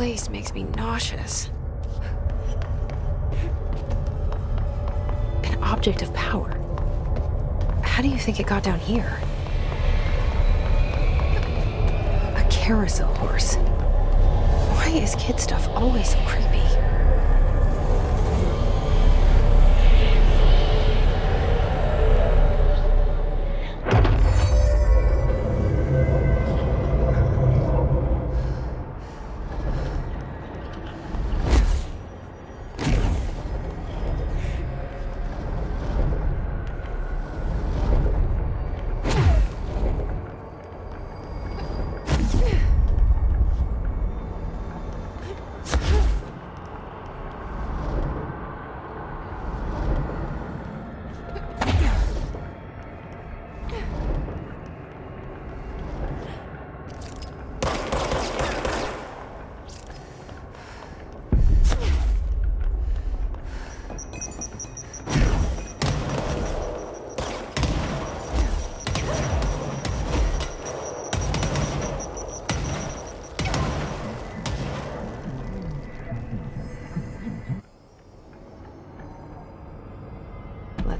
place makes me nauseous. An object of power. How do you think it got down here? A carousel horse. Why is kid stuff always so creepy?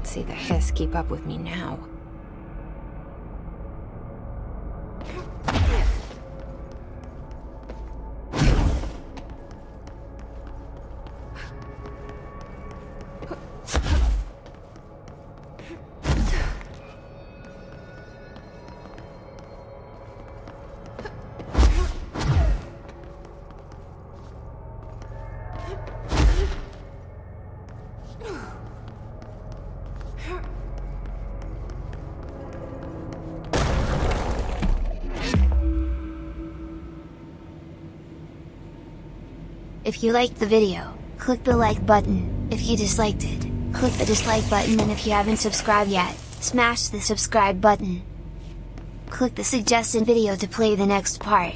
Let's see the Hiss keep up with me now. If you liked the video, click the like button, if you disliked it, click the dislike button and if you haven't subscribed yet, smash the subscribe button. Click the suggested video to play the next part.